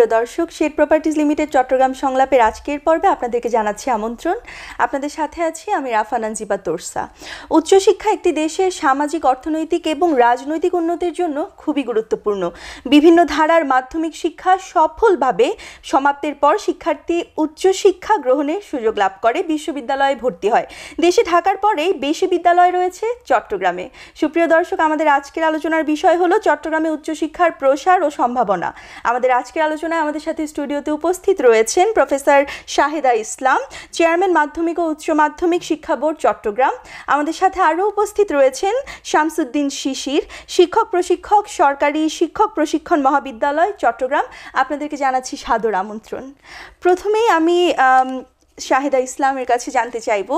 সুপ্রিয় দর্শক shade properties limited Chittagong সংলাপের আজকের পর্বে আপনাদেরকে জানাচ্ছি আমন্ত্রণ। আপনাদের সাথে আছি আমি রাফানান জিবা তোরসা। উচ্চশিক্ষা একটি দেশের সামাজিক, অর্থনৈতিক এবং রাজনৈতিক উন্নতির জন্য খুবই গুরুত্বপূর্ণ। বিভিন্ন ধারার মাধ্যমিক শিক্ষা সফলভাবে সমাপ্তের পর শিক্ষার্থী উচ্চশিক্ষা গ্রহণের সুযোগ লাভ করে, বিশ্ববিদ্যালয়ে ভর্তি হয়। দেশে ঢাকার পরেই বেশি বিদ্যালয় রয়েছে চট্টগ্রামে। সুপ্রিয় দর্শক, আমাদের আজকের আলোচনার বিষয় হলো চট্টগ্রামে উচ্চশিক্ষার প্রসার ও সম্ভাবনা। আমাদের আজকের আলোচনায় আমাদের সাথে স্টুডিওতে উপস্থিত রয়েছেন প্রফেসর শাহেদা ইসলাম, চেয়ারম্যান মাধ্যমিক ও উচ্চ মাধ্যমিক শিক্ষা বোর্ড চট্টগ্রাম। আমাদের সাথে আরও উপস্থিত রয়েছেন শামসুদ্দিন শিশির, শিক্ষক প্রশিক্ষক, সরকারি শিক্ষক প্রশিক্ষণ মহাবিদ্যালয় চট্টগ্রাম। আপনাদেরকে জানাচ্ছি সাদর আমন্ত্রণ। প্রথমেই আমি শাহেদা ইসলামের কাছে জানতে চাইব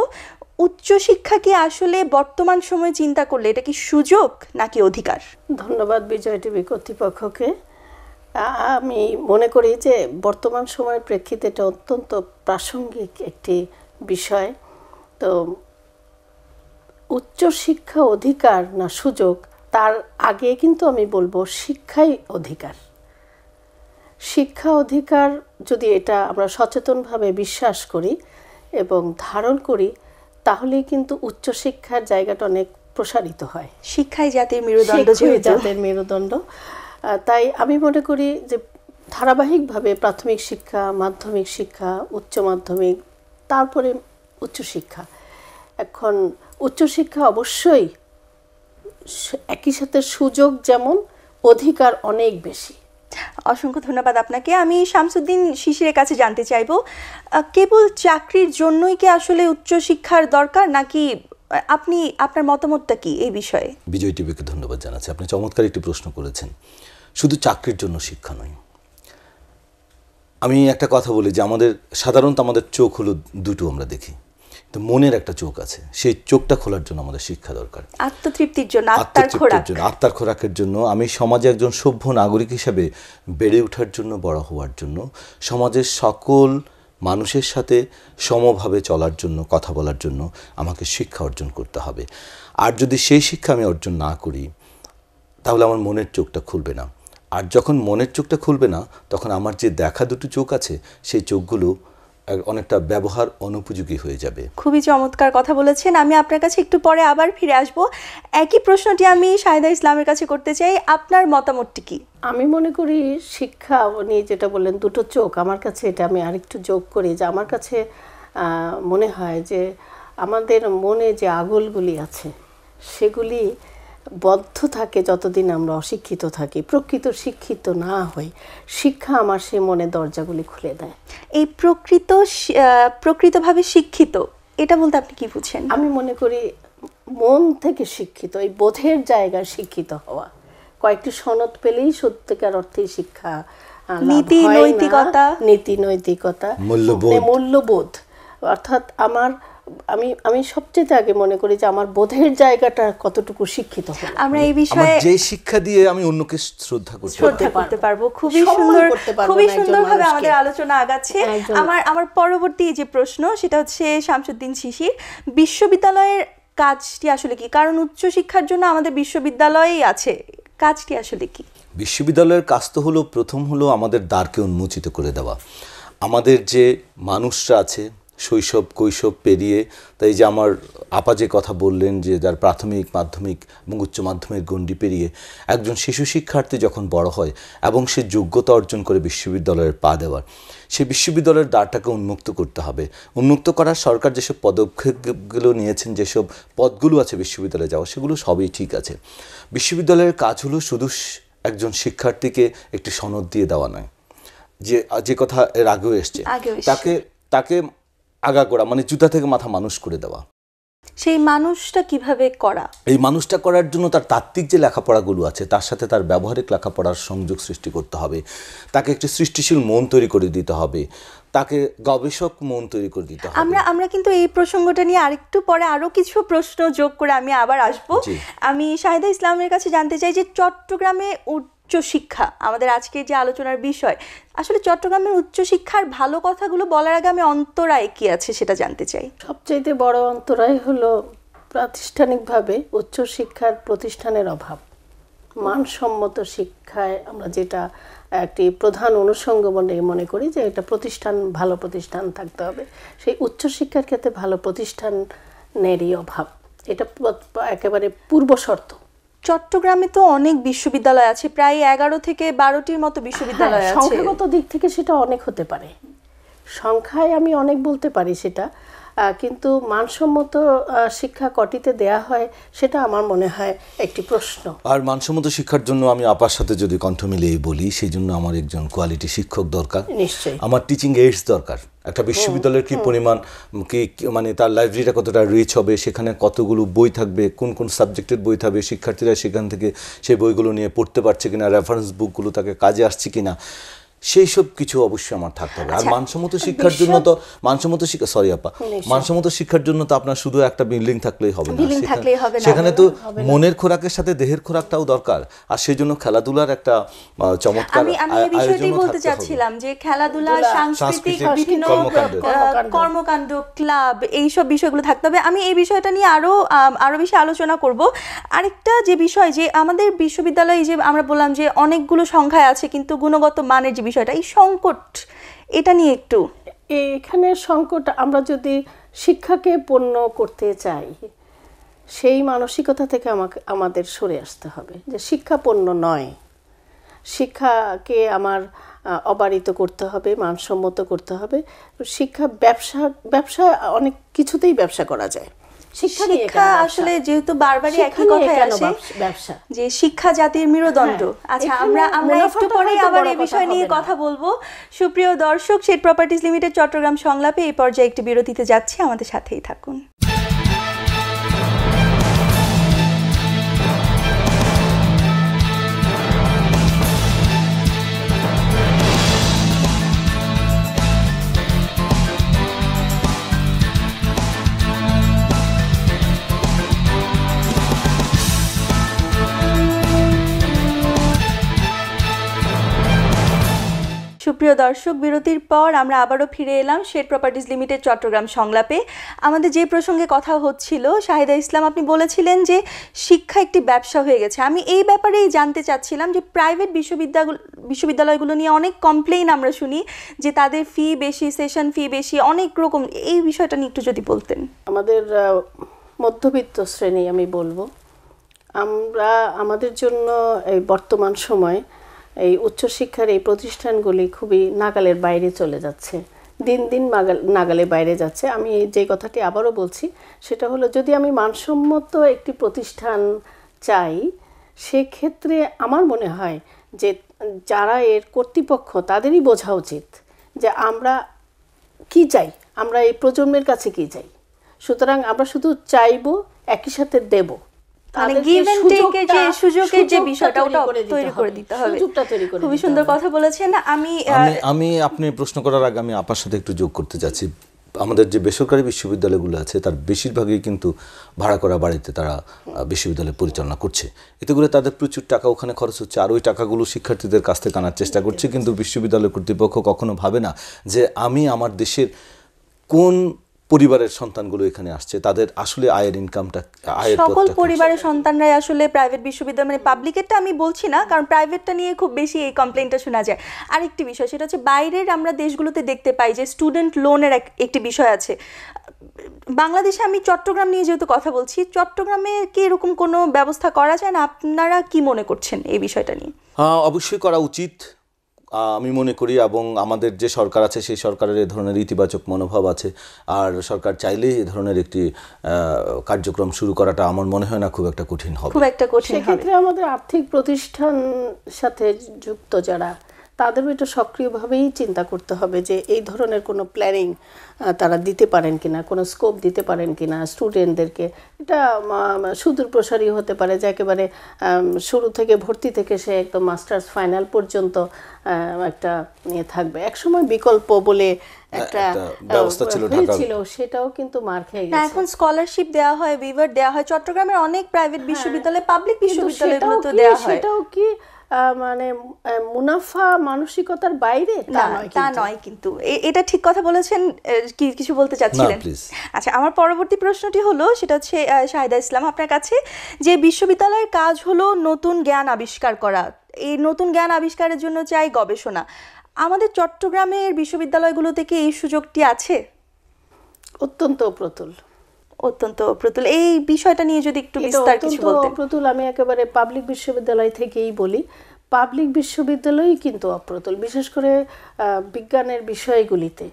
উচ্চশিক্ষা কি আসলে বর্তমান সময়ে চিন্তা করলে এটা কি সুযোগ নাকি অধিকার? ধন্যবাদ বিজয় টিভি কর্তৃপক্ষকে। আমি মনে করি যে বর্তমান সময়ের প্রেক্ষিতে এটা অত্যন্ত প্রাসঙ্গিক একটি বিষয়। তো উচ্চশিক্ষা অধিকার না সুযোগ তার আগে কিন্তু আমি বলব শিক্ষাই অধিকার। শিক্ষা অধিকার যদি এটা আমরা সচেতনভাবে বিশ্বাস করি এবং ধারণ করি তাহলেই কিন্তু উচ্চশিক্ষার জায়গাটা অনেক প্রসারিত হয়। শিক্ষাই জাতির মেরুদণ্ড জাতির মেরুদণ্ড। তাই আমি মনে করি যে ধারাবাহিকভাবে প্রাথমিক শিক্ষা মাধ্যমিক শিক্ষা উচ্চ মাধ্যমিক তারপরে উচ্চশিক্ষা এখন উচ্চশিক্ষা অবশ্যই একই সাথে সুযোগ যেমন অধিকার অনেক বেশি। অসংখ্য ধন্যবাদ আপনাকে। আমি শামসুদ্দিন শিশিরের কাছে জানতে চাইব কেবল চাকরির জন্যই কি আসলে উচ্চশিক্ষার দরকার নাকি আপনি আপনার মতামতটা কি এই বিষয়ে? বিজয় টিভিকে ধন্যবাদ জানাচ্ছি। আপনি চমৎকার একটি প্রশ্ন করেছেন। শুধু চাকরির জন্য শিক্ষা নয়। আমি একটা কথা বলি যে আমাদের সাধারণত আমাদের চোখ হলো দুটো আমরা দেখি। তো মনের একটা চোখ আছে সেই চোখটা খোলার জন্য আমাদের শিক্ষা দরকার। আত্মতৃপ্তির জন্য আত্মার জন্য আত্মার খোরাকের জন্য আমি সমাজে একজন সভ্য নাগরিক হিসেবে বেড়ে ওঠার জন্য বড় হওয়ার জন্য সমাজের সকল মানুষের সাথে সমভাবে চলার জন্য কথা বলার জন্য আমাকে শিক্ষা অর্জন করতে হবে। আর যদি সেই শিক্ষা আমি অর্জন না করি তাহলে আমার মনের চোখটা খুলবে না। আর যখন মনের চোখটা খুলবে না তখন আমার যে দেখা দুটো চোখ আছে সেই চোখগুলো অনেকটা ব্যবহার অনুপযোগী হয়ে যাবে। খুবই চমৎকার কথা বলেছেন। আমি আপনার কাছে একটু পরে আবার ফিরে আসব। একই প্রশ্নটি আমি শাহিদা ইসলামের কাছে করতে চাই। আপনার মতামতটি কি? আমি মনে করি শিক্ষা উনি যেটা বললেন দুটো চোখ। আমার কাছে এটা আমি আরেকটু যোগ করি যে আমার কাছে মনে হয় যে আমাদের মনে যে আগলগুলি আছে সেগুলি বদ্ধ থাকে যতদিন আমরা অশিক্ষিত থাকি প্রকৃত শিক্ষিত না হই শিক্ষা আমার সে মনে দরজাগুলি খুলে দেয়। এই প্রকৃত প্রকৃতভাবে শিক্ষিত এটা বলতে আপনি কি বুঝছেন? আমি মনে করি মন থেকে শিক্ষিত এই বোধের জায়গায় শিক্ষিত হওয়া। কয়েকটি সনদ পেলেই সত্যিকার অর্থেই শিক্ষা নীতি নৈতিকতা। নীতি নৈতিকতা। মূল্যবোধ। মূল্যবোধ। অর্থাৎ আমার আমি আমি সবচেয়ে আগে মনে করি যে আমার বোধের জায়গাটা কতটুকু শিক্ষিত আমরা এই বিষয়ে যে শিক্ষা দিয়ে আমি অন্যকে শ্রদ্ধা করতে শ্রদ্ধা করতে পারব। খুবই সুন্দর খুবই সুন্দরভাবে আমাদের আলোচনা আগাচ্ছে। আমার আমার পরবর্তী যে প্রশ্ন সেটা হচ্ছে শামসুদ্দিন শিশির বিশ্ববিদ্যালয়ের কাজটি আসলে কি? কারণ উচ্চশিক্ষার জন্য আমাদের বিশ্ববিদ্যালয়েই আছে। কাজটি আসলে কি? বিশ্ববিদ্যালয়ের কাজ তো হলো প্রথম হলো আমাদের দ্বারকে উন্মোচিত করে দেওয়া। আমাদের যে মানুষরা আছে শৈশব কৈশব পেরিয়ে তাই যে আমার আপা যে কথা বললেন যে যার প্রাথমিক মাধ্যমিক এবং উচ্চ মাধ্যমিক গণ্ডি পেরিয়ে একজন শিশু শিক্ষার্থী যখন বড় হয় এবং সে যোগ্যতা অর্জন করে বিশ্ববিদ্যালয়ের পা দেওয়ার সে বিশ্ববিদ্যালয়ের দ্বারটাকে উন্মুক্ত করতে হবে। উন্মুক্ত করার সরকার যেসব পদক্ষেপগুলো নিয়েছেন যেসব পদগুলো আছে বিশ্ববিদ্যালয়ে যাওয়া সেগুলো সবই ঠিক আছে। বিশ্ববিদ্যালয়ের কাজ হলো শুধু একজন শিক্ষার্থীকে একটি সনদ দিয়ে দেওয়া নয়। যে যে কথা এর আগেও এসছে। তাকে তাকে আগাগোড়া মানে জুতা থেকে মাথা মানুষ করে দেওয়া। সেই মানুষটা কীভাবে করা? এই মানুষটা করার জন্য তার তাত্ত্বিক যে লেখাপড়াগুলো আছে তার সাথে তার ব্যবহারিক লেখাপড়ার সংযোগ সৃষ্টি করতে হবে। তাকে একটি সৃষ্টিশীল মন তৈরি করে দিতে হবে। তাকে গবেষক মন তৈরি করে দিতে হবে। আমরা আমরা কিন্তু এই প্রসঙ্গটা নিয়ে আরেকটু পরে আরও কিছু প্রশ্ন যোগ করে আমি আবার আসব। আমি শাহিদা ইসলামের কাছে জানতে চাই যে চট্টগ্রামে উচ্চশিক্ষা, আমাদের আজকে যে আলোচনার বিষয়, আসলে চট্টগ্রামের উচ্চশিক্ষার ভালো কথাগুলো বলার আগে আমি অন্তরায় কি আছে সেটা জানতে চাই। সবচাইতে বড় অন্তরায় হলো প্রাতিষ্ঠানিকভাবে উচ্চশিক্ষার প্রতিষ্ঠানের অভাব। মানসম্মত শিক্ষায় আমরা যেটা একটি প্রধান অনুষঙ্গ বলে মনে করি যে একটা প্রতিষ্ঠান, ভালো প্রতিষ্ঠান থাকতে হবে। সেই উচ্চশিক্ষার ক্ষেত্রে ভালো প্রতিষ্ঠানেরই অভাব। এটা একেবারে পূর্ব শর্ত চট্টগ্রামে তো অনেক বিশ্ববিদ্যালয় আছে প্রায় এগারো থেকে বারোটির মতো বিশ্ববিদ্যালয় হ্যাঁ, আছে। সংখ্যাগত দিক থেকে সেটা অনেক হতে পারে। সংখ্যায় আমি অনেক বলতে পারি সেটা। কিন্তু মানসম্মত শিক্ষা কটিতে দেয়া হয় সেটা আমার মনে হয় একটি প্রশ্ন। আর মানসম্মত শিক্ষার জন্য আমি আপার সাথে যদি কণ্ঠ মিলিয়ে বলি সেই জন্য আমার একজন কোয়ালিটি শিক্ষক দরকার। নিশ্চয়ই। আমার টিচিং এইডস দরকার। একটা বিশ্ববিদ্যালয়ের কি পরিমাণ কি মানে তার লাইব্রেরিটা কতটা রিচ হবে সেখানে কতগুলো বই থাকবে কোন কোন সাবজেক্টের বই থাকবে শিক্ষার্থীরা সেখান থেকে সেই বইগুলো নিয়ে পড়তে পারছে কিনা রেফারেন্স বুকগুলো তাকে কাজে আসছে কিনা সেই সব কিছু অবশ্যই আমার থাকতে হবে। আর মানসম্মত শিক্ষার জন্য তো মানসম্মত শিক্ষা সরি আপা মানসম্মত শিক্ষার জন্য তো আপনার শুধু একটা বিল্ডিং থাকলেই হবে না। সেখানে- তো মনের খোরাকের সাথে দেহের খোরাকটাও দরকার। আর সেই জন্য খেলাধুলার একটা চমৎকার আমি আমি এই বিষয়টাই বলতে চাচ্ছিলাম যে খেলাধুলা সাংস্কৃতিক বিভিন্ন কর্মকাণ্ড। ক্লাব এইসব বিষয়গুলো থাকতে হবে। আমি এই বিষয়টা নিয়ে আরও আরও বেশি আলোচনা করব। আরেকটা যে বিষয় যে আমাদের বিশ্ববিদ্যালয়ে যে আমরা বললাম যে অনেকগুলো সংখ্যায় আছে কিন্তু গুণগত মানের যে বিষয়টা, এই সংকট, এটা নিয়ে একটু। এখানে সংকট, আমরা যদি শিক্ষাকে পণ্য করতে চাই, সেই মানসিকতা থেকে আমাকে, আমাদের সরে আসতে হবে যে শিক্ষা পণ্য নয়। শিক্ষাকে আমার অবারিত করতে হবে, মানসম্মত করতে হবে। শিক্ষা ব্যবসা ব্যবসা অনেক কিছুতেই ব্যবসা করা যায়। শিক্ষা আসলে যেহেতু বারবারই একই কথাই আসে ব্যবসা- ব্যবসা। যে শিক্ষা জাতির মেরুদণ্ড। হ্যাঁ, আচ্ছা আমরা আমরা একটু পরে আবার এই বিষয় নিয়ে কথা বলব। সুপ্রিয় দর্শক শেড প্রপার্টিজ লিমিটেড চট্টগ্রাম সংলাপে এই পর্যায়ে একটি বিরতিতে যাচ্ছি। আমাদের সাথেই থাকুন। সুপ্রিয় দর্শক, বিরতির পর আমরা আবারও ফিরে এলাম শেড প্রপার্টিজ লিমিটেড চট্টগ্রাম সংলাপে। আমাদের যে প্রসঙ্গে কথা হচ্ছিল, শাহিদা ইসলাম আপনি বলেছিলেন যে শিক্ষা একটি ব্যবসা হয়ে গেছে। আমি এই ব্যাপারেই জানতে চাচ্ছিলাম যে প্রাইভেট বিশ্ববিদ্যালয় বিশ্ববিদ্যালয়গুলো নিয়ে অনেক কমপ্লেইন আমরা শুনি যে তাদের ফি বেশি সেশন ফি বেশি, অনেক রকম। এই বিষয়টা নিয়ে একটু যদি বলতেন। আমাদের মধ্যবিত্ত শ্রেণি আমি বলব। আমরা, আমাদের জন্য এই বর্তমান সময় এই উচ্চশিক্ষার এই প্রতিষ্ঠানগুলি খুবই নাগালের বাইরে চলে যাচ্ছে। দিন দিন নাগাল বাইরে যাচ্ছে। আমি যে কথাটি আবারও বলছি, সেটা হলো যদি আমি মানসম্মত একটি প্রতিষ্ঠান চাই, সেক্ষেত্রে আমার মনে হয় যে যারা এর কর্তৃপক্ষ, তাদেরই বোঝা উচিত যে আমরা কি চাই, আমরা এই প্রজন্মের কাছে কি চাই। সুতরাং আমরা শুধু চাইব, একই সাথে দেব। মানে গিভ এন্ড যে সুযোগের যে বিষয়টা তৈরি ওটা করে তৈরি করে দিতে হবে। সুযোগটা তৈরি করে খুবই সুন্দর কথা বলেছেন। আমি আমি আমি আপনি প্রশ্ন করার আগে আমি আপার সাথে একটু যোগ করতে চাচ্ছি। আমাদের যে বেসরকারি বিশ্ববিদ্যালয়গুলো আছে তার বেশিরভাগই কিন্তু ভাড়া করা বাড়িতে তারা বিশ্ববিদ্যালয় পরিচালনা করছে। এতে করে তাদের প্রচুর টাকা ওখানে খরচ হচ্ছে। আর ওই টাকাগুলো শিক্ষার্থীদের কাছ থেকে আনার চেষ্টা করছে। কিন্তু বিশ্ববিদ্যালয় কর্তৃপক্ষ কখনো ভাবে না যে আমি আমার দেশের কোন পরিবারের সন্তানগুলো এখানে আসছে তাদের আসলে আয়ের ইনকামটা আয়ের সকল পরিবারের সন্তানরাই আসলে প্রাইভেট বিশ্ববিদ্যালয় মানে পাবলিকেরটা আমি বলছি না কারণ প্রাইভেটটা নিয়ে খুব বেশি এই কমপ্লেনটা শোনা যায়। আরেকটি বিষয় সেটা হচ্ছে বাইরের আমরা দেশগুলোতে দেখতে পাই যে স্টুডেন্ট লোনের একটি বিষয় আছে। বাংলাদেশে আমি চট্টগ্রাম নিয়ে যেহেতু কথা বলছি চট্টগ্রামে কি এরকম কোনো ব্যবস্থা করা যায় না? আপনারা কি মনে করছেন এই বিষয়টা নিয়ে? হ্যাঁ অবশ্যই করা উচিত। আমি মনে করি এবং আমাদের যে সরকার আছে সেই সরকারের এ ধরনের ইতিবাচক মনোভাব আছে। আর সরকার চাইলেই এ ধরনের একটি কার্যক্রম শুরু করাটা আমার মনে হয় না খুব একটা কঠিন হবে। খুব একটা কঠিন হবে। সেক্ষেত্রে আমাদের আর্থিক প্রতিষ্ঠান সাথে যুক্ত যারা তাদেরও এটা সক্রিয়ভাবেই চিন্তা করতে হবে যে এই ধরনের কোনো প্ল্যানিং তারা দিতে পারেন কিনা কোনো স্কোপ দিতে পারেন কিনা স্টুডেন্টদেরকে এটা সুদূর প্রসারী হতে পারে যে একেবারে শুরু থেকে ভর্তি থেকে সে একদম মাস্টার্স ফাইনাল পর্যন্ত একটা ইয়ে থাকবে। একসময় বিকল্প বলে একটা ব্যবস্থা ছিল সেটাও কিন্তু মার খেয়ে গেছে। এখন স্কলারশিপ দেওয়া হয় উইভার দেওয়া হয় চট্টগ্রামের অনেক প্রাইভেট বিশ্ববিদ্যালয় পাবলিক বিশ্ববিদ্যালয়গুলোতে দেওয়া হয়। সেটাও কি আহ, মানে মুনাফা মানসিকতার বাইরে? তা না নয় তা কিন্তু। নয় কিন্তু। এ- এটা ঠিক কথা বলেছেন কি কিছু বলতে চাচ্ছিলেন? আচ্ছা আমার পরবর্তী প্রশ্নটি হলো সেটা হচ্ছে শাহিদা ইসলাম আপনার কাছে যে বিশ্ববিদ্যালয়ের কাজ হলো নতুন জ্ঞান আবিষ্কার করা। এই নতুন জ্ঞান আবিষ্কারের জন্য চাই গবেষণা। আমাদের চট্টগ্রামের বিশ্ববিদ্যালয়গুলোতে কি এই সুযোগটি আছে? অত্যন্ত প্রতুল। অত্যন্ত প্রতুল। এই বিষয়টা নিয়ে যদি একটু বিস্তার কিছু বলতেন। অপ্রতুল। আমি একেবারে পাবলিক বিশ্ববিদ্যালয় থেকেই বলি। পাবলিক বিশ্ববিদ্যালয়ই কিন্তু অপ্রতুল বিশেষ করে আহ, বিজ্ঞানের বিষয়গুলিতে।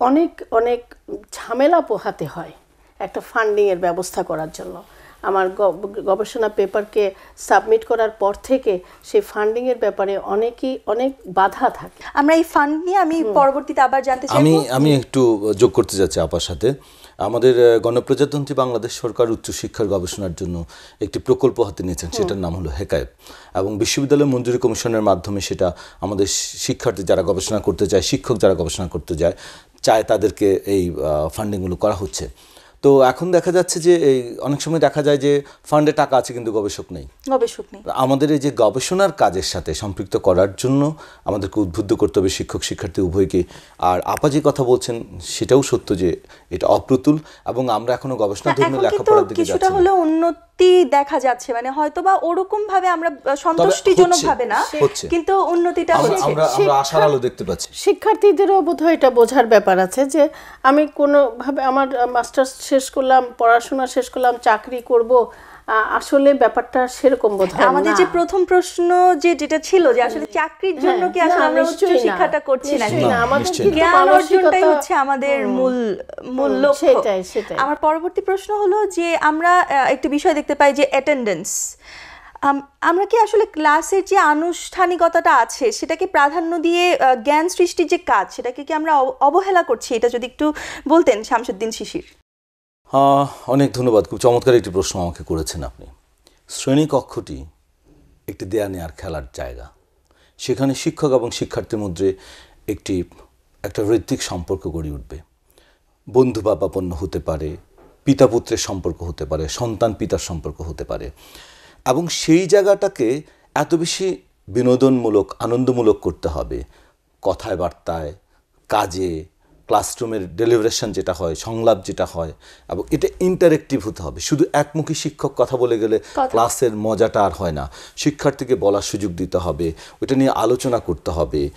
অনেক অনেক ঝামেলা পোহাতে হয় একটা ফান্ডিংয়ের ব্যবস্থা করার জন্য। আমার গ- গবেষণা পেপারকে সাবমিট করার পর থেকে সেই ফান্ডিংয়ের ব্যাপারে অনেকই অনেক বাধা থাকে। আমরা এই ফান্ড নিয়ে আমি পরবর্তীতে আবার জানতে চাই আমি আমি একটু যোগ করতে যাচ্ছি আপার সাথে। আমাদের গণপ্রজাতন্ত্রী বাংলাদেশ সরকার উচ্চশিক্ষার গবেষণার জন্য একটি প্রকল্প হাতে নিয়েছেন সেটার নাম হলো হেকায়েব এবং বিশ্ববিদ্যালয় মঞ্জুরি কমিশনের মাধ্যমে সেটা আমাদের শিক্ষার্থী যারা গবেষণা করতে চায় শিক্ষক যারা গবেষণা করতে যায় চায় তাদেরকে এই ফান্ডিংগুলো করা হচ্ছে। তো এখন দেখা যাচ্ছে যে এই অনেক সময় দেখা যায় যে ফান্ডে টাকা আছে কিন্তু গবেষক নেই। গবেষক নেই। আমাদের এই যে গবেষণার কাজের সাথে সম্পৃক্ত করার জন্য আমাদেরকে উদ্বুদ্ধ করতে হবে শিক্ষক শিক্ষার্থী উভয়কে। আর আপা যে কথা বলছেন সেটাও সত্য যে এটা অপ্রতুল এবং আমরা এখনও গবেষণা ধর্মী লেখাপড়ার দিকে যাচ্ছি কিছুটা হলেও উন্নতি দেখা যাচ্ছে মানে হয়তো বা ওরকম ভাবে আমরা সন্তুষ্টিজনক ভাবে না কিন্তু উন্নতিটা হচ্ছে। আমরা আমরা আশার আলো দেখতে পাচ্ছি। শিক্ষার্থীদেরও বোধহয় এটা বোঝার ব্যাপার আছে যে আমি কোনোভাবে আমার মাস্টার্স শেষ করলাম পড়াশোনা শেষ করলাম চাকরি করব আসলে ব্যাপারটা সেরকম বোধ হয় আমাদের যে প্রথম প্রশ্ন যে যেটা ছিল যে আসলে চাকরির জন্য কি হ্যাঁ, আসলে আমরা উচ্চ শিক্ষাটা করছি না না, আমাদের নিশ্চয়ই জ্ঞান অর্জনটাই হচ্ছে আমাদের মূল মূল লক্ষ্য। সেটাই, সেটাই। আমার পরবর্তী প্রশ্ন হলো যে আমরা আহ, একটি বিষয় দেখতে পাই যে অ্যাটেন্ডেন্স আমরা কি আসলে ক্লাসের যে আনুষ্ঠানিকতাটা আছে সেটাকে প্রাধান্য দিয়ে জ্ঞান সৃষ্টির যে কাজ সেটাকে কি আমরা অবহেলা করছি? এটা যদি একটু বলতেন শামসুদ্দিন শিশির। অনেক ধন্যবাদ। খুব চমৎকার একটি প্রশ্ন আমাকে করেছেন আপনি। শ্রেণীকক্ষটি একটি দেয়া নেয়ার খেলার জায়গা। সেখানে শিক্ষক এবং শিক্ষার্থীর মধ্যে একটি, একটা ঋত্বিক সম্পর্ক গড়ে উঠবে। বন্ধু বাবাপন্ন হতে পারে, পিতা পুত্রের সম্পর্ক হতে পারে, সন্তান পিতার সম্পর্ক হতে পারে। এবং সেই জায়গাটাকে এত বেশি বিনোদনমূলক, আনন্দমূলক করতে হবে। কথায়, বার্তায়, কাজে ক্লাসরুমের ডেলিভারেশন যেটা হয় সংলাপ যেটা হয় এবং এটা ইন্টারেক্টিভ হতে হবে। শুধু একমুখী শিক্ষক কথা বলে গেলে ক্লাসের মজাটা আর হয় না। শিক্ষার্থীকে বলার সুযোগ দিতে হবে ওটা নিয়ে আলোচনা করতে হবে।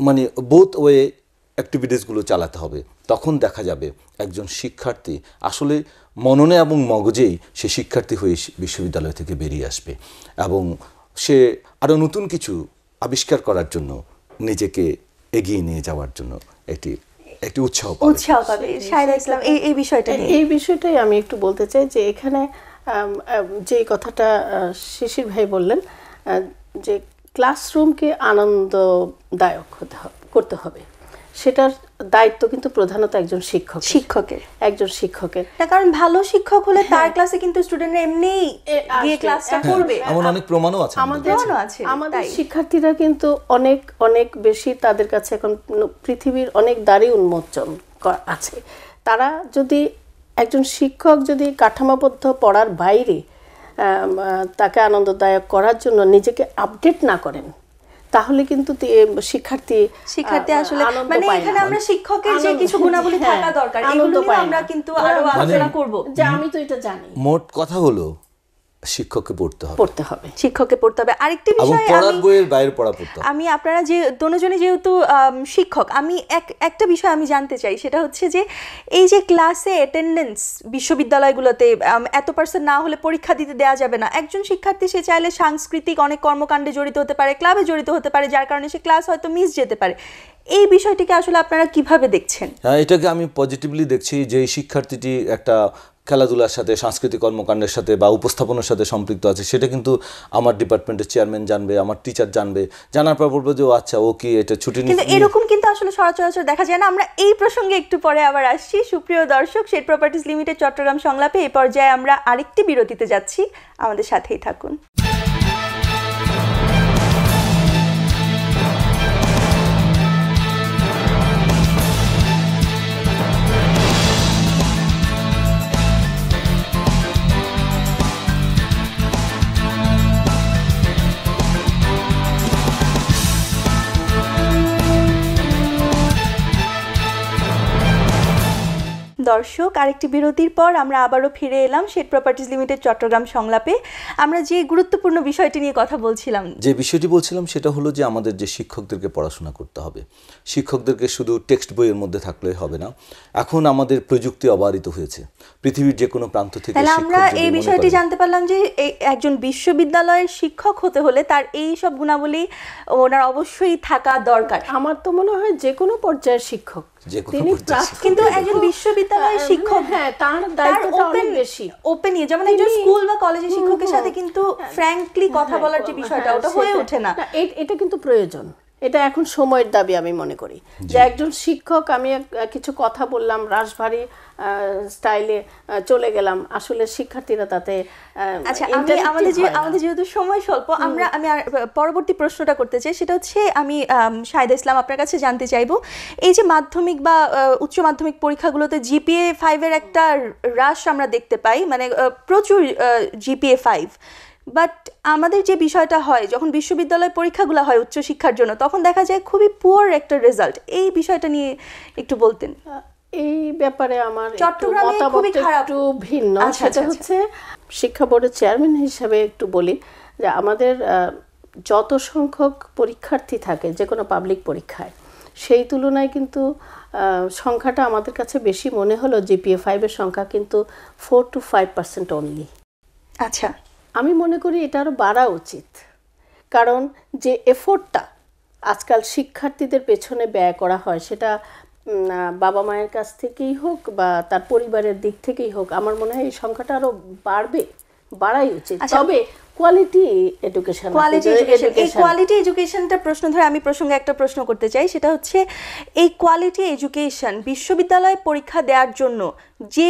মানে বোথ ওয়ে অ্যাক্টিভিটিসগুলো চালাতে হবে। তখন দেখা যাবে একজন শিক্ষার্থী আসলে মননে এবং মগজেই সে শিক্ষার্থী হয়ে বিশ্ববিদ্যালয় থেকে বেরিয়ে আসবে। এবং সে আরও নতুন কিছু আবিষ্কার করার জন্য নিজেকে এগিয়ে নিয়ে যাওয়ার জন্য একটি একটি উৎসাহ পাবে। উৎসাহ পাবে সাইরা ইসলাম এই এই বিষয়টা নিয়ে। এই বিষয়টাই আমি একটু বলতে চাই যে এখানে যে কথাটা শিশির ভাই বললেন যে ক্লাসরুমকে আনন্দদায়ক হতে হবে করতে হবে। সেটার দায়িত্ব কিন্তু প্রধানত একজন শিক্ষক। শিক্ষকের। একজন শিক্ষকের। কারণ ভালো শিক্ষক হলে তার ক্লাসে কিন্তু স্টুডেন্টরা এমনিই গিয়ে ক্লাসটা হ্যাঁ, করবে। এমন অনেক প্রমাণও আছে আমাদের আছে, আমাদের শিক্ষার্থীরা কিন্তু অনেক অনেক বেশি তাদের কাছে এখন পৃথিবীর অনেক দ্বারই উন্মোচন আছে। তারা যদি একজন শিক্ষক যদি কাঠামোবদ্ধ পড়ার বাইরে আহ, তাকে আনন্দদায়ক করার জন্য নিজেকে আপডেট না করেন তাহলে কিন্তু শিক্ষার্থী শিক্ষার্থী আসলে মানে এখানে আমরা শিক্ষকের যে কিছু গুণাবলী হ্যাঁ, থাকা দরকার এগুলো আমরা কিন্তু আরও আলোচনা করব। যে আমি তো এটা জানি। মোট কথা হলো শিক্ষককে পড়তে হবে। পড়তে হবে শিক্ষককে পড়তে হবে। আরেকটি বিষয় পড়ার বইয়ের বাইরে পড়া পড়তে হবে। আমি আপনারা যে দোনোজনে যেহেতু শিক্ষক আমি এক একটা বিষয় আমি জানতে চাই সেটা হচ্ছে যে এই যে ক্লাসে অ্যাটেন্ডেন্স বিশ্ববিদ্যালয়গুলোতে এত পার্সেন্ট না হলে পরীক্ষা দিতে দেওয়া যাবে না। একজন শিক্ষার্থী সে চাইলে সাংস্কৃতিক অনেক কর্মকাণ্ডে জড়িত হতে পারে ক্লাবে জড়িত হতে পারে যার কারণে সে ক্লাস হয়তো মিস যেতে পারে। এই বিষয়টিকে আসলে আপনারা কীভাবে দেখছেন? হ্যাঁ এটাকে আমি পজিটিভলি দেখছি যে শিক্ষার্থীটি একটা খেলাধুলার সাথে সাংস্কৃতিক কর্মকাণ্ডের সাথে বা উপস্থাপনার সাথে সম্পৃক্ত আছে সেটা কিন্তু আমার ডিপার্টমেন্টের চেয়ারম্যান জানবে আমার টিচার জানবে। জানার পর বলব যে ও আচ্ছা ও কি এটা ছুটি কিন্তু এরকম কিন্তু আসলে সচরাচর দেখা যায় না। আমরা এই প্রসঙ্গে একটু পরে আবার আসছি। সুপ্রিয় দর্শক শেড প্রপার্টিজ লিমিটেড চট্টগ্রাম সংলাপে এই পর্যায়ে আমরা আরেকটি বিরতিতে যাচ্ছি। আমাদের সাথেই থাকুন। দর্শক আরেকটি বিরতির পর আমরা আবারও ফিরে এলাম শেড প্রপার্টিজ লিমিটেড চট্টগ্রাম সংলাপে। আমরা যে গুরুত্বপূর্ণ বিষয়টি নিয়ে কথা বলছিলাম। যে বিষয়টি বলছিলাম সেটা হলো যে আমাদের যে শিক্ষকদেরকে পড়াশোনা করতে হবে। শিক্ষকদেরকে শুধু টেক্সট বইয়ের মধ্যে থাকলে হবে না। এখন আমাদের প্রযুক্তি অবারিত হয়েছে। পৃথিবীর যে কোনো প্রান্ত থেকে তাহলে আমরা এই বিষয়টি জানতে পারলাম যে এই একজন বিশ্ববিদ্যালয়ের শিক্ষক হতে হলে তার এই সব গুণাবলী ওনার অবশ্যই থাকা দরকার। আমার তো মনে হয় যে কোনো পর্যায়ের শিক্ষক তিনি। কিন্তু একজন বিশ্ববিদ্যালয়ের শিক্ষক হ্যাঁ তার তার দায়িত্বটা অনেক বেশি। ওপেন যেমন একজন স্কুল বা কলেজের শিক্ষকের সাথে কিন্তু ফ্র্যাঙ্কলি কথা হ্যাঁ, বলার যে বিষয়টা হ্যাঁ, ওটা হয়ে ওঠে না। এটা কিন্তু প্রয়োজন। এটা এখন সময়ের দাবি আমি মনে করি। যে একজন শিক্ষক আমি কিছু কথা বললাম রাশভারী স্টাইলে চলে গেলাম। আসলে শিক্ষার্থীরা তাতে আচ্ছা আমি আমাদের যে আমাদের যেহেতু সময় স্বল্প আমরা আমি আর পরবর্তী প্রশ্নটা করতে চাই। সেটা হচ্ছে আমি আম, শাহেদা ইসলাম আপনার কাছে জানতে চাইব। এই যে মাধ্যমিক বা উচ্চ মাধ্যমিক পরীক্ষাগুলোতে জিপিএ ফাইভের একটা হ্রাস আমরা দেখতে পাই। মানে প্রচুর জিপিএ ফাইভ বাট আমাদের যে বিষয়টা হয় যখন বিশ্ববিদ্যালয় পরীক্ষাগুলো হয় উচ্চশিক্ষার জন্য তখন দেখা যায় খুবই পুয়ার একটা রেজাল্ট এই বিষয়টা নিয়ে একটু বলতেন। এই ব্যাপারে আমার মতামত একটু ভিন্ন। আচ্ছা, সেটা আচ্ছা, হচ্ছে শিক্ষা বোর্ডের চেয়ারম্যান হিসাবে একটু বলি যে আমাদের যত সংখ্যক পরীক্ষার্থী থাকে যে কোনো পাবলিক পরীক্ষায় সেই তুলনায় কিন্তু সংখ্যাটা আমাদের কাছে বেশি মনে হলো জিপিএ ফাইভের সংখ্যা কিন্তু four two five percent only আচ্ছা। আমি মনে করি এটা আরও বাড়া উচিত কারণ যে এফোর্টটা আজকাল শিক্ষার্থীদের পেছনে ব্যয় করা হয় সেটা বাবা মায়ের কাছ থেকেই হোক বা তার পরিবারের দিক থেকেই হোক আমার মনে হয় এই সংখ্যাটা আরও বাড়বে বাড়াই উচিত আচ্ছা। তবে কোয়ালিটি এডুকেশন কোয়ালিটি এডুকেশন এই কোয়ালিটি এডুকেশনটা প্রশ্ন ধরে আমি প্রসঙ্গে একটা প্রশ্ন করতে চাই সেটা হচ্ছে এই কোয়ালিটি এডুকেশন বিশ্ববিদ্যালয়ে পরীক্ষা দেওয়ার জন্য যে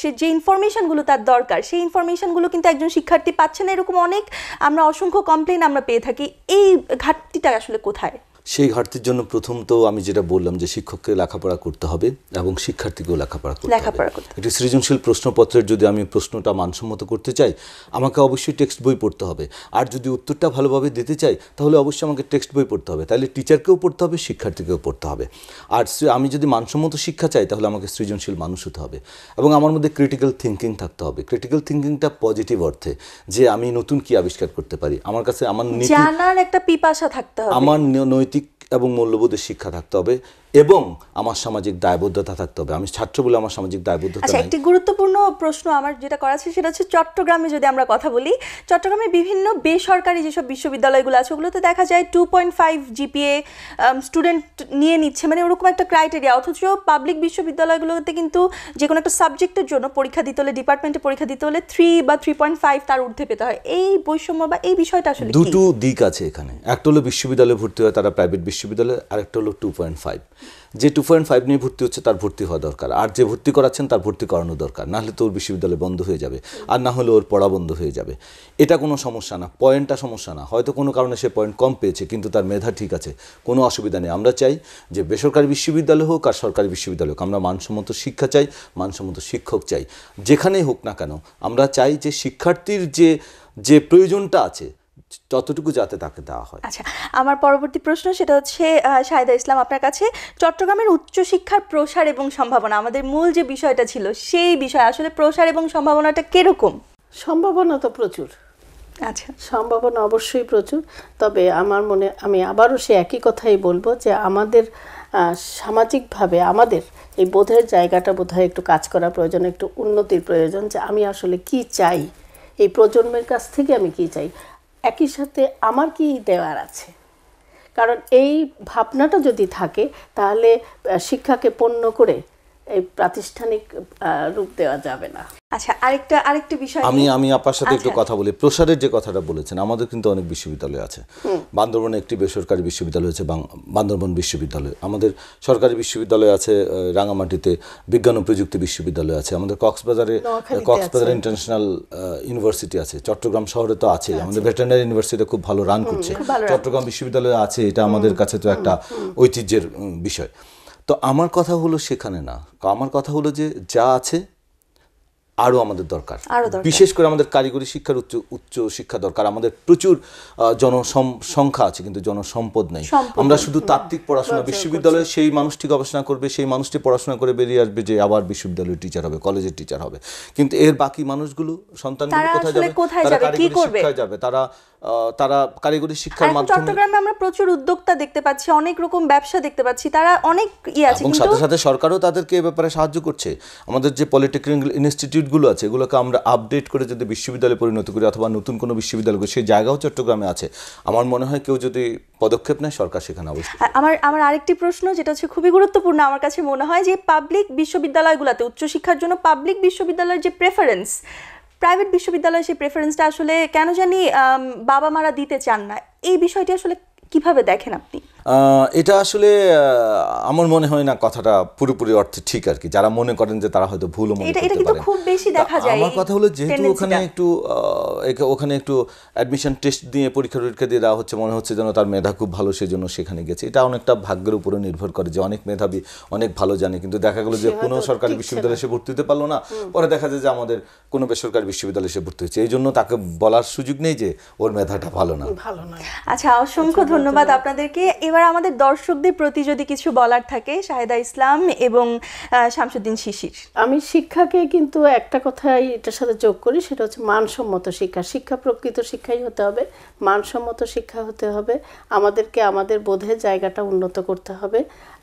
সে যে ইনফরমেশনগুলো তার দরকার, সেই ইনফরমেশনগুলো কিন্তু একজন শিক্ষার্থী পাচ্ছে না। এরকম অনেক আমরা অসংখ্য কমপ্লেন আমরা পেয়ে থাকি। এই ঘাটতিটা আসলে কোথায়? সেই ঘাটতির জন্য প্রথম তো আমি যেটা বললাম যে শিক্ষককে লেখাপড়া করতে হবে এবং শিক্ষার্থীকেও লেখাপড়া করতে লেখাপড়া হবে। করতে একটি সৃজনশীল প্রশ্নপত্রের যদি আমি প্রশ্নটা মানসম্মত করতে চাই আমাকে অবশ্যই টেক্সট বই পড়তে হবে। আর যদি উত্তরটা ভালোভাবে দিতে চাই তাহলে অবশ্যই আমাকে টেক্সট বই পড়তে হবে। তাহলে টিচারকেও পড়তে হবে শিক্ষার্থীকেও পড়তে হবে। আর আমি যদি মানসম্মত শিক্ষা চাই তাহলে আমাকে সৃজনশীল মানুষ হতে হবে। এবং আমার মধ্যে ক্রিটিক্যাল থিঙ্কিং থাকতে হবে। ক্রিটিক্যাল থিঙ্কিংটা পজিটিভ অর্থে যে আমি নতুন কি আবিষ্কার করতে পারি। আমার কাছে আমার জানার একটা পিপাসা থাকতে হবে। আমার নৈতিক এবং মূল্যবোধের শিক্ষা থাকতে হবে। এবং আমার সামাজিক দায়বদ্ধতা থাকতে হবে। আমি ছাত্র বলে আমার সামাজিক দায়বদ্ধতা আচ্ছা একটি গুরুত্বপূর্ণ প্রশ্ন আমার যেটা করা আছে সেটা হচ্ছে চট্টগ্রামে যদি আমরা কথা বলি চট্টগ্রামে বিভিন্ন বেসরকারি যেসব বিশ্ববিদ্যালয়গুলো আছে ওগুলোতে দেখা যায় two point five GPA student নিয়ে নিচ্ছে মানে ওরকম একটা ক্রাইটেরিয়া অথচ পাবলিক বিশ্ববিদ্যালয়গুলোতে কিন্তু যে কোনো একটা সাবজেক্টের জন্য পরীক্ষা দিতে হলে ডিপার্টমেন্টে পরীক্ষা দিতে হলে থ্রি বা থ্রি পয়েন্ট ফাইভ তার ঊর্ধ্বে পেতে হয়। এই বৈষম্য বা এই বিষয়টা আসলে দুটো দিক আছে এখানে। একটা হলো বিশ্ববিদ্যালয়ে ভর্তি হয় তারা প্রাইভেট বিশ্ববিদ্যালয়ে আরেকটা হলো টু পয়েন্ট ফাইভ যে টু পয়েন্ট ফাইভ নিয়ে ভর্তি হচ্ছে তার ভর্তি হওয়া দরকার। আর যে ভর্তি করাচ্ছেন তার ভর্তি করানো দরকার। নাহলে তো ওর বিশ্ববিদ্যালয় বন্ধ হয়ে যাবে। আর না হলে ওর পড়া বন্ধ হয়ে যাবে। এটা কোনো সমস্যা না। পয়েন্টটা সমস্যা না। হয়তো কোনো কারণে সে পয়েন্ট কম পেয়েছে, কিন্তু তার মেধা ঠিক আছে। কোনো অসুবিধা নেই। আমরা চাই যে বেসরকারি বিশ্ববিদ্যালয় হোক আর সরকারি বিশ্ববিদ্যালয় হোক, আমরা মানসম্মত শিক্ষা চাই, মানসম্মত শিক্ষক চাই। যেখানেই হোক না কেন, আমরা চাই যে শিক্ষার্থীর যে যে প্রয়োজনটা আছে ততটুকু যাতে তাকে দেওয়া হয়। আচ্ছা আমার পরবর্তী প্রশ্ন সেটা হচ্ছে শাহেদা ইসলাম আপনার কাছে চট্টগ্রামের উচ্চশিক্ষার প্রসার এবং সম্ভাবনা আমাদের মূল যে বিষয়টা ছিল সেই বিষয় আসলে প্রসার এবং সম্ভাবনাটা কীরকম? সম্ভাবনা তো প্রচুর। আচ্ছা। সম্ভাবনা অবশ্যই প্রচুর তবে আমার মনে আমি আবারও সে একই কথাই বলব যে আমাদের সামাজিকভাবে আমাদের এই বোধের জায়গাটা বোধহয় একটু কাজ করা প্রয়োজন একটু উন্নতির প্রয়োজন যে আমি আসলে কি চাই এই প্রজন্মের কাছ থেকে আমি কি চাই। একই সাথে আমার কি দেওয়ার আছে? কারণ এই ভাবনাটা যদি থাকে, তাহলে শিক্ষাকে পণ্য করে এই প্রাতিষ্ঠানিক রূপ দেওয়া যাবে না। আচ্ছা আরেকটা আরেকটা বিষয় আমি আমি আপনার সাথে একটু আচ্ছা। কথা বলি। প্রসারের যে কথাটা বলেছেন আমাদের কিন্তু অনেক বিশ্ববিদ্যালয় আছে। বান্দরবনে একটি বেসরকারি বিশ্ববিদ্যালয় আছে বান্দরবন বিশ্ববিদ্যালয়। আমাদের সরকারি বিশ্ববিদ্যালয় আছে রাঙামাটিতে বিজ্ঞান ও প্রযুক্তি বিশ্ববিদ্যালয় আছে। আমাদের কক্সবাজারে কক্সবাজার ইন্টারন্যাশনাল ইউনিভার্সিটি আছে। চট্টগ্রাম শহরে তো আছে। আমাদের ভেটেরিনারি ইউনিভার্সিটি খুব ভালো রান করছে। চট্টগ্রাম বিশ্ববিদ্যালয় আছে এটা আমাদের কাছে তো একটা ঐতিহ্যের বিষয়। তো আমার কথা হলো সেখানে না। আমার কথা হলো যে যা আছে আরও আমাদের দরকার। বিশেষ করে আমাদের কারিগরি শিক্ষার উচ্চ উচ্চ শিক্ষা দরকার। আমাদের প্রচুর জনসম- সংখ্যা আছে কিন্তু জনসম্পদ নেই। আমরা শুধু তাত্ত্বিক পড়াশোনা বিশ্ববিদ্যালয়ে সেই মানুষটি গবেষণা করবে সেই মানুষটি পড়াশোনা করে বেরিয়ে আসবে যে আবার বিশ্ববিদ্যালয়ের টিচার হবে কলেজের টিচার হবে। কিন্তু এর বাকি মানুষগুলো সন্তানগুলো কোথায় যাবে? তারা কারিগরি শিক্ষায় যাবে। তারা তারা কারিগরি শিক্ষার মাধ্যমে চট্টগ্রামে আমরা প্রচুর উদ্যোক্তা দেখতে পাচ্ছি অনেক রকম ব্যবসা দেখতে পাচ্ছি তারা অনেক ইয়ে আছে এবং কিন্তু সাথে সাথে সরকারও তাদেরকে এ ব্যাপারে সাহায্য করছে। আমাদের যে পলিটেকনিক্যাল ইনস্টিটিউটগুলো আছে এগুলোকে আমরা আপডেট করে যদি বিশ্ববিদ্যালয়ে পরিণত করি অথবা নতুন কোনো বিশ্ববিদ্যালয় সেই জায়গাও চট্টগ্রামে আছে। আমার মনে হয় কেউ যদি পদক্ষেপ নেয় সরকার সেখানে অবশ্যই আমার আমার আরেকটি প্রশ্ন যেটা হচ্ছে খুবই গুরুত্বপূর্ণ আমার কাছে মনে হয় যে পাবলিক বিশ্ববিদ্যালয়গুলোতে উচ্চশিক্ষার জন্য পাবলিক বিশ্ববিদ্যালয়ের যে প্রেফারেন্স প্রাইভেট বিশ্ববিদ্যালয়ে সেই প্রেফারেন্সটা আসলে কেন জানি বাবা মারা দিতে চান না। এই বিষয়টি আসলে কীভাবে দেখেন আপনি? আহ, এটা আসলে আহ, আমার মনে হয় না কথাটা পুরোপুরি অর্থে ঠিক আর কি। যারা মনে করেন যে তারা হয়তো ভুল মনে করতে কিন্তু খুব বেশি দেখা যায় আমার কথা হলো যেহেতু ওখানে একটু একে- ওখানে একটু অ্যাডমিশন টেস্ট দিয়ে পরীক্ষা টরীক্ষা দিয়ে দেওয়া হচ্ছে মনে হচ্ছে যেন তার মেধা খুব ভালো সেজন্য সেখানে গেছে। এটা অনেকটা ভাগ্যের উপরে নির্ভর করে যে অনেক মেধাবী অনেক ভালো জানে কিন্তু দেখা গেলো যে কোনো সরকারি বিশ্ববিদ্যালয়ে সে ভর্তি হতে পারল না। পরে দেখা যায় যে আমাদের কোনো বেসরকারি বিশ্ববিদ্যালয়ে সে ভর্তি হচ্ছে এই জন্য তাকে বলার সুযোগ নেই যে ওর মেধাটা ভালো না। ভালো নয়। আচ্ছা অসংখ্য ধন্যবাদ আপনাদেরকে। এবার আমাদের দর্শকদের প্রতি যদি কিছু বলার থাকে শাহেদা ইসলাম এবং শামসুদ্দিন শিশির। আমি শিক্ষাকে কিন্তু একটা কথাই এটার সাথে যোগ করি সেটা হচ্ছে মানসম্মত শিক্ষা। শিক্ষা। শিক্ষা প্রকৃত শিক্ষাই হতে হবে, মানসম্মত শিক্ষা হতে হবে, আমাদেরকে আমাদের বোধের জায়গাটা উন্নত করতে হবে।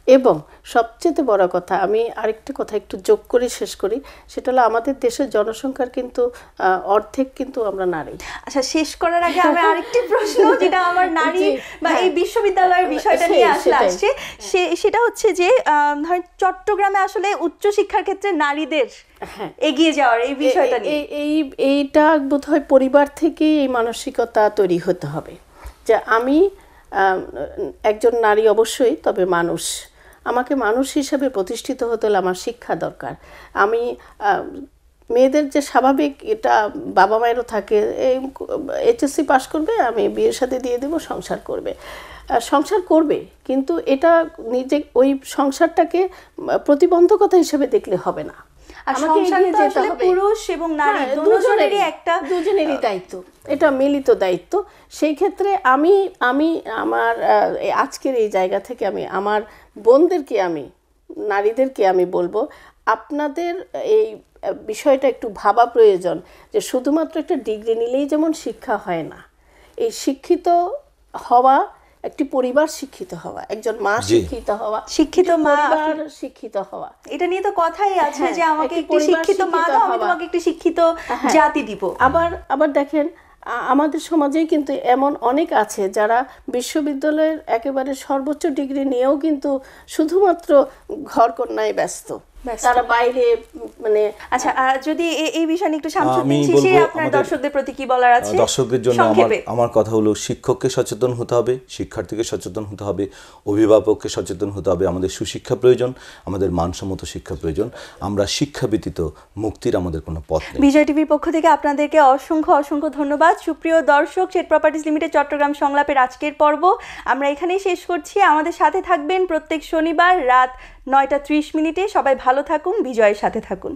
এবং সবচেয়ে বড় কথা আমি আরেকটি কথা একটু যোগ করি শেষ করি সেটা হলো আমাদের দেশের জনসংখ্যার কিন্তু অর্ধেক কিন্তু আমরা নারী। আচ্ছা শেষ করার আগে আমি আরেকটি প্রশ্ন যেটা আমার নারী বা এই হ্যাঁ। বিশ্ববিদ্যালয়ের বিষয়টা নিয়ে আসলে আসছে সেটা হচ্ছে যে ধরেন চট্টগ্রামে আসলে উচ্চশিক্ষার ক্ষেত্রে নারীদের হ্যাঁ। এগিয়ে যাওয়ার এই বিষয়টা এই এইটা বোধহয় পরিবার থেকেই এই মানসিকতা তৈরি হতে হবে। যে আমি একজন নারী অবশ্যই তবে মানুষ। আমাকে মানুষ হিসেবে প্রতিষ্ঠিত হতে হলে আমার শিক্ষা দরকার। আমি মেয়েদের যে স্বাভাবিক এটা বাবা মায়েরও থাকে এই এইচএসসি পাশ করবে আমি বিয়ের সাথে দিয়ে দেবো সংসার করবে। সংসার করবে কিন্তু এটা নিজে ওই সংসারটাকে প্রতিবন্ধকতা হিসেবে দেখলে হবে না। আর আমাকে সংসার যেতে হবে। পুরুষ এবং নারী হ্যাঁ, দুজনেরই একটা দুজনেরই দায়িত্ব। এটা মিলিত দায়িত্ব। সেই ক্ষেত্রে আমি আমি আমার আজকের এই জায়গা থেকে আমি আমার বোনদেরকে আমি নারীদেরকে আমি বলব আপনাদের এই বিষয়টা একটু ভাবা প্রয়োজন যে শুধুমাত্র একটা ডিগ্রি নিলেই যেমন শিক্ষা হয় না এই শিক্ষিত হওয়া একটি পরিবার শিক্ষিত হওয়া একজন মা শিক্ষিত হওয়া শিক্ষিত মা শিক্ষিত হওয়া এটা নিয়ে তো কথাই আছে হ্যাঁ, যে আমাকে একটি শিক্ষিত মা শিক্ষিত দাও আমি হওয়া। তোমাকে একটি শিক্ষিত হ্যাঁ। জাতি দিব আবার আবার দেখেন আমাদের সমাজেই কিন্তু এমন অনেক আছে যারা বিশ্ববিদ্যালয়ের একেবারে সর্বোচ্চ ডিগ্রি নিয়েও কিন্তু শুধুমাত্র ঘরকন্যায় ব্যস্ত ব্যস্ত। তারা বাইরে মানে আচ্ছা যদি এই বিষয় নিয়ে একটু শামসুদ্দিন বলব আপনার দর্শকদের প্রতি কি বলার আছে? দর্শকদের জন্য আমার আমার কথা হলো শিক্ষককে সচেতন হতে হবে শিক্ষার্থীকে সচেতন হতে হবে অভিভাবককে সচেতন হতে হবে আমাদের সুশিক্ষা প্রয়োজন আমাদের মানসম্মত শিক্ষা প্রয়োজন আমরা শিক্ষা ব্যতীত মুক্তির আমাদের কোনো পথ নেই। বিজয় টিভির পক্ষ থেকে আপনাদেরকে অসংখ্য অসংখ্য ধন্যবাদ। সুপ্রিয় দর্শক চেট প্রপার্টিজ লিমিটেড চট্টগ্রাম সংলাপের আজকের পর্ব আমরা এখানেই শেষ করছি। আমাদের সাথে থাকবেন প্রত্যেক শনিবার রাত নয়টা ত্রিশ মিনিটে সবাই ভালো থাকুন বিজয়ের সাথে থাকুন।